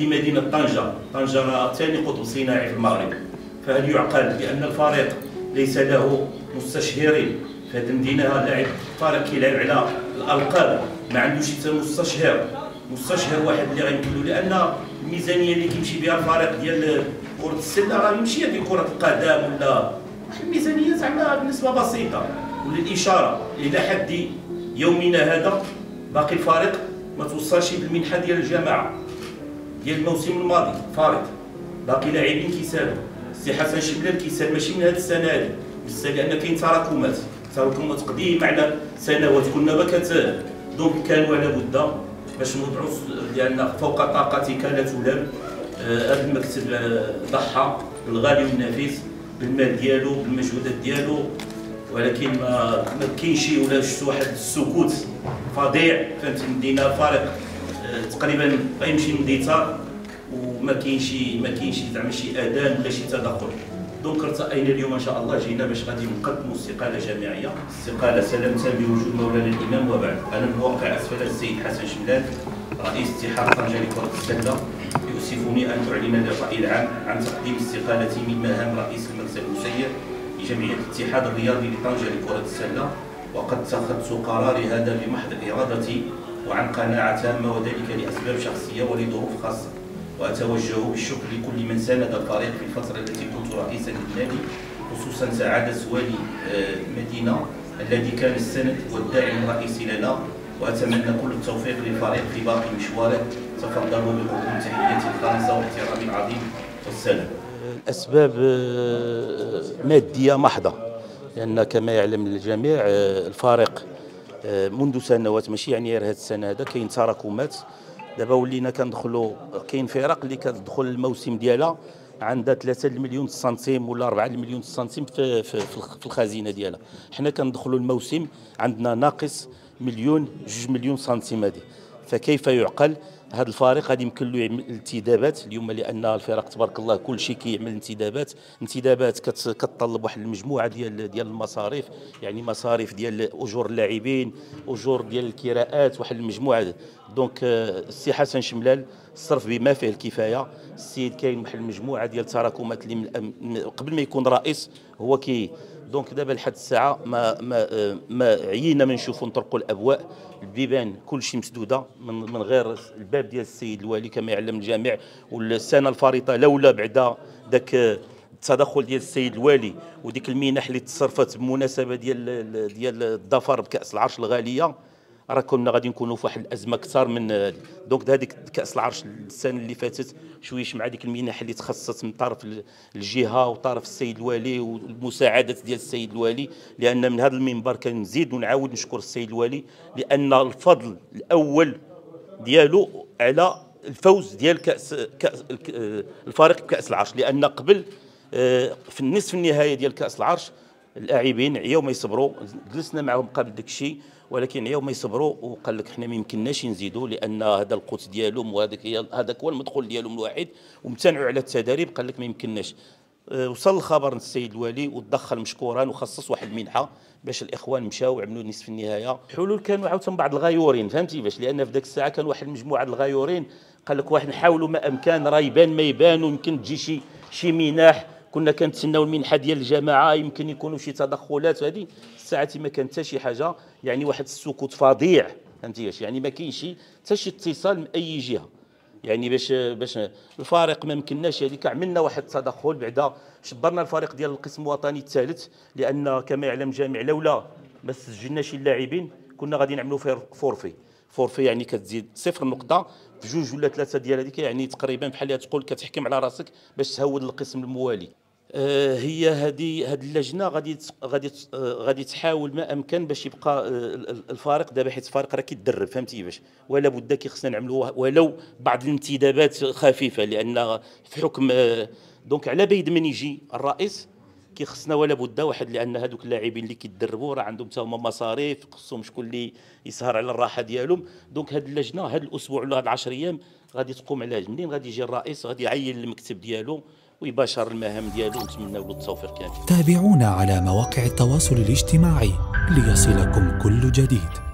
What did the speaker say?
هذه مدينة طنجة. طنجة ثاني قطب صناعي في المغرب. فهل يعقل بأن الفريق ليس له مستشهرين؟ في هذه المدينة لاعب فريق كيلعب على الألقاب. ما عندوش حتى مستشهر. مستشهر واحد اللي غيمثلو لأن الميزانية اللي كيمشي بها الفريق ديال كرة السلة راه يمشي هذه كرة القدم ولا الميزانية زعما بنسبة بسيطة. وللاشاره إلى حد يومنا هذا باقي الفريق ما توصلش بالمنحة ديال الجماعه ديال الموسم الماضي الفريق باقي لاعبين كيسالوا. سي حسن شملال كيسال ماشي من هذه السنة هذه بس لأن كاين تراكمات. تراكمات قديمة على سنوات. كنا ما كت donc كان ولا بد باش نوضعوا لأن فوق طاقتك لا تلام هذا المكتب ضحى. بالغالي والنفيس. بالمال ديالو بالمجهودات ديالو. ولكن ما ما كاينش ولا شفت واحد السكوت فظيع. فهمت المدينة الفريق آه، تقريبا غيمشي للديتار وما كاينش ما كاينش زعما شي آذان ولا شي تدخل. donc ارتأينا اليوم إن شاء الله؟ جينا باش غادي نقدموا استقالة جماعيه استقالة سلامه بوجود مولانا الإمام وبعد. أنا الموقع أسفله السيد حسن شملال رئيس اتحاد طنجة لكرة السلة يؤسفني أن أعلن للراي العام عن تقديم استقالتي من مهام رئيس المكتب المسير لجمعية الاتحاد الرياضي لطنجة لكرة السلة. وقد اتخذت قراري هذا بمحض إرادتي وعن قناعة تامة وذلك لأسباب شخصية ولظروف خاصة. وأتوجه بالشكر لكل من ساند الفريق في الفترة التي كنت رئيسا للنادي خصوصا سعادة والي آه، المدينة الذي كان السند والداعم الرئيسي لنا. وأتمنى كل التوفيق للفريق في باقي مشواره. تفضلوا بقبول تحياتي الخالصه واحترامي العظيم. والسلام. الأسباب آه، مادية محضة لأن كما يعلم الجميع آه، الفريق منذ سنوات ماشي يعني غير هذه السنة هذا كاين تراكمات. دابا ولينا كندخلوا كاين فرق اللي كتدخل الموسم ديالها عندها 3 المليون سنتيم ولا 4 المليون سنتيم في, في, في الخزينة ديالها. حنا كندخلوا الموسم عندنا ناقص مليون جوج مليون سنتيم هذه فكيف يعقل؟ هذا الفريق غادي يمكن له يعمل انتدابات اليوم لأن الفرق تبارك الله كل شيء كيعمل انتدابات. انتدابات كتطلب واحد المجموعة ديال ديال المصاريف يعني مصاريف ديال أجور اللاعبين أجور ديال الكراءات واحد المجموعة donc السي حسن شملال صرف بما فيه الكفاية. السيد كاين واحد المجموعة ديال التراكمات اللي قبل ما يكون رئيس هو كي donc دابا لحد الساعة ما ما ما عيينا ما نشوفوا نطرقوا الابواب البيبان كل شيء مسدودة من من غير الباب ديال السيد الوالي كما يعلم الجميع والسنة الفارطه لولا بعدا ذاك التدخل ديال السيد الوالي وديك المنح اللي تصرفت بمناسبة ديال ديال الظفر بكأس العرش الغالية. راه كنا غادي نكونوا في واحد الأزمة أكثر من دونك هذيك كأس العرش السنة اللي فاتت شويش مع ديك المنح اللي تخصصت من طرف الجهة وطرف السيد الوالي والمساعدات ديال السيد الوالي لأن من هذا المنبر كنزيد ونعاود نشكر السيد الوالي لأن الفضل الأول ديالو على الفوز ديال كأس, كأس الفريق بكأس العرش لأن قبل آه، في النصف النهائي ديال كأس العرش اللاعبين عياو ما يصبروا جلسنا معهم قبل داك الشيء ولكن عياو ما يصبروا وقال لك حنا ما يمكنناش نزيدوا لأن هذا القوت ديالهم وهذاك هذاك هو المدخول ديالهم الوحيد وامتنعوا على التدريب قال لك ما يمكنناش. أه، وصل الخبر للسيد الوالي وتدخل مشكورا وخصص واحد المنحة باش الإخوان مشاو وعملوا نصف النهاية. حلول كانوا عاوتاني بعض الغيورين فهمتي؟ باش لأن في ذاك الساعة كان واحد المجموعه الغيورين قال لك واحد نحاولوا ما امكن راه يبان ما يبان ويمكن تجي شي شي مناح. كنا كنتسناو المنحة ديال الجماعة يمكن يكونوا شي تدخلات. هذه الساعة ما كان حتى شي حاجة يعني واحد السكوت فظيع فهمتي يعني ما كاينش حتى شي اتصال من أي جهة. يعني باش باش الفريق ما يمكنناش هذيك عملنا واحد التدخل بعدا شبرنا الفريق ديال القسم الوطني الثالث لأن كما يعلم الجميع لولا ما سجلناش اللاعبين كنا غادي نعملوا forfait. forfait يعني كتزيد صفر نقطة في جوج ولا ثلاثة ديال هذيك يعني تقريبا بحال تقول كتحكم على راسك باش تهود القسم الموالي. هي هذه هذه اللجنة غادي غادي آه، غادي تحاول ما أمكن باش يبقى آه، الفريق دابا حيت الفريق راه كيتدرب فهمتي باش؟ ولا بد كي خصنا نعملوا ولو بعض الانتدابات خفيفة لأن في حكم donc على بيد من يجي الرئيس كي خصنا ولا بد واحد لأن هذوك اللاعبين اللي كيتدربوا راه عندهم حتى هما مصاريف خصهم شكون اللي يسهر على الراحة ديالهم. donc هذه اللجنة هذا الأسبوع ولا هذه 10 أيام غادي تقوم على منين غادي يجي الرئيس غادي يعين المكتب ديالو. ويباشر المهام ديالو ونتمنى له التوفيق كامل تابعونا على مواقع التواصل الاجتماعي ليصلكم كل جديد.